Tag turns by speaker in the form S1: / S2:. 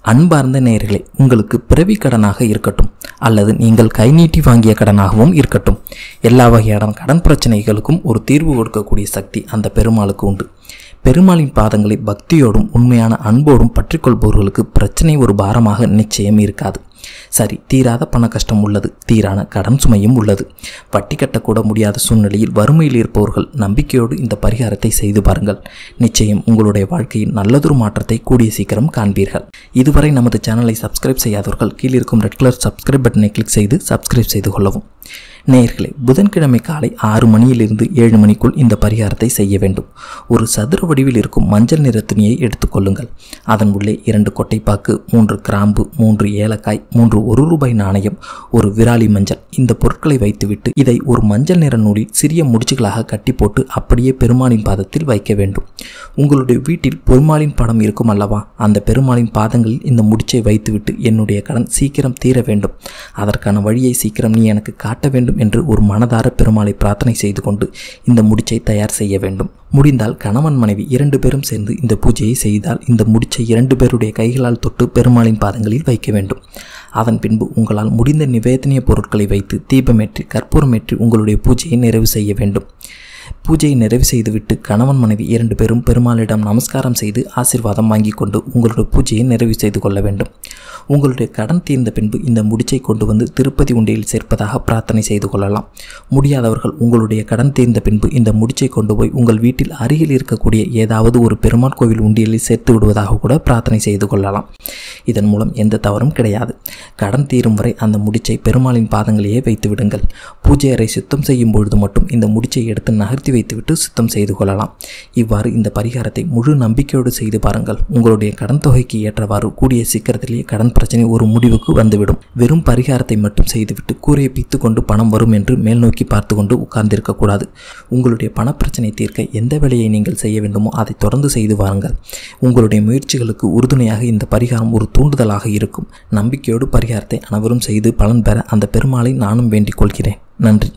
S1: அன்பார்ந்த நேர்களே உங்களுக்கு பிறவி கடனாக இருக்கட்டும் அல்லது நீங்கள் கை நீட்டி வாங்கிய கடனாகவும் இருக்கட்டும். எல்லா வகையான கடன் பிரச்சனைகளுக்கும் ஒரு தீர்வு கொடுக்கக்கூடிய சக்தி அந்த பெருமாளுக்கு உண்டு. பெருமாளின் பாதங்களை பக்தியோடும் உண்மையான அன்போடும் பற்றிக்கொள்பவர்களுக்கு பிரச்சனை ஒரு பாரமாக நிச்சயம் இருக்காது. சரி தீராத பண கஷ்டம் உள்ளது தீரான கடன் சுமையும் உள்ளது. வட்டி கட்டக்கூட முடியாத சூழ்நிலையில் வறுமையில் இருப்பவர்கள் நம்பிக்கையோடு இந்த பரிகாரத்தை செய்து பாருங்கள். நிச்சயம் உங்களுடைய வாழ்க்கையில் நல்லதொரு மாற்றத்தை கூடிய சீக்கிரம் காண்பீர்கள். இதுவரை நமது சேனலை சப்ஸ்கிரைப் செய்யாதவர்கள் கீழிருக்கும் ரெட் கலர் சப்ஸ்கிரைப் பட்டனை கிளிக் செய்து சப்ஸ்கிரைப் செய்து கொள்ளவும். நேர்களை புதன்கிழமை காலை ஆறு மணியிலிருந்து ஏழு மணிக்குள் இந்த பரிகாரத்தை செய்ய வேண்டும். ஒரு சதுர வடிவில் இருக்கும் மஞ்சள் நிற துணியை எடுத்துக்கொள்ளுங்கள் அதன் உள்ளே இரண்டு கொட்டைப்பாக்கு மூன்று கிராம்பு மூன்று ஏலக்காய் மூன்று ஒரு ரூபாய் நாணயம் ஒரு விராலி மஞ்சள். இந்த பொருட்களை வைத்துவிட்டு இதை ஒரு மஞ்சள் நிற நூலில் சிறிய முடிச்சுகளாக கட்டி போட்டு அப்படியே பெருமாளின் பாதத்தில் வைக்க வேண்டும். உங்களுடைய வீட்டில் பெருமாளின் படம் இருக்கும் அல்லவா? அந்த பெருமாளின் பாதங்களில் இந்த முடிச்சை வைத்துவிட்டு என்னுடைய கடன் சீக்கிரம் தீர வேண்டும். அதற்கான வழியை சீக்கிரம் நீ எனக்கு காட்ட வேண்டும். வேண்டும் என்று ஒரு மனதார பெருமாளை பிரார்த்தனை செய்து கொண்டு இந்த முடிச்சை தயார் செய்ய வேண்டும். முடிந்தால் கணவன் மனைவி இரண்டு பேரும் சேர்ந்து இந்த பூஜையை செய்தால் இந்த முடிச்சை இரண்டு பேருடைய கைகளால் தொட்டு பெருமாளின் பாதங்களில் வைக்க வேண்டும். அதன் பின்பு உங்களால் முடிந்த நிவேதனிய பொருட்களை வைத்து தீபமேற்றி கற்பூரமேற்றி உங்களுடைய பூஜையை நிறைவு செய்ய வேண்டும். பூஜையை நிறைவு செய்துவிட்டு கணவன் மனைவி இரண்டு பேரும் பெருமாளிடம் நமஸ்காரம் செய்து ஆசிர்வாதம் வாங்கி கொண்டு உங்களுடைய பூஜையை நிறைவு செய்து கொள்ள வேண்டும். உங்களுடைய கடன் தீர்ந்த பின்பு இந்த முடிச்சை கொண்டு வந்து திருப்பதி உண்டியில் சேர்ப்பதாக பிரார்த்தனை செய்து கொள்ளலாம். முடியாதவர்கள் உங்களுடைய கடன் தீர்ந்த பின்பு இந்த முடிச்சை கொண்டு போய் உங்கள் வீட்டில் அருகில் இருக்கக்கூடிய ஏதாவது ஒரு பெருமாள் கோவில் உண்டியலில் சேர்த்து விடுவதாக கூட பிரார்த்தனை செய்து கொள்ளலாம். இதன் மூலம் எந்த தவறும் கிடையாது. கடன் தீரும் வரை அந்த முடிச்சை பெருமாளின் பாதங்களையே வைத்து விடுங்கள் பூஜை அறை சுத்தம் செய்யும் பொழுது மட்டும் இந்த முடிச்சை எடுத்து நகர்த்தி வைத்துவிட்டு சுத்தம் செய்து கொள்ளலாம். இவ்வாறு இந்த பரிகாரத்தை முழு நம்பிக்கையோடு செய்து பாருங்கள். உங்களுடைய கடன் தொகைக்கு ஏற்றவாறு கூடிய சீக்கிரத்திலேயே கடன் பிரச்சனை ஒரு முடிவுக்கு வந்துவிடும். வெறும் பரிகாரத்தை மட்டும் செய்துவிட்டு கூரையை பித்து கொண்டு பணம் வரும் என்று மேல் நோக்கி பார்த்து கொண்டு உட்கார்ந்திருக்கக்கூடாது உங்களுடைய பணப்பிரச்சனை தீர்க்க எந்த வேலையை நீங்கள் செய்ய வேண்டுமோ அதை தொடர்ந்து செய்து வாருங்கள். உங்களுடைய முயற்சிகளுக்கு உறுதுணையாக இந்த பரிகாரம் ஒரு தூண்டுதலாக இருக்கும். நம்பிக்கையோடு பரிகாரத்தை அனைவரும் செய்து பலன் பெற அந்த பெருமாளை நானும் வேண்டிக் கொள்கிறேன். நன்றி.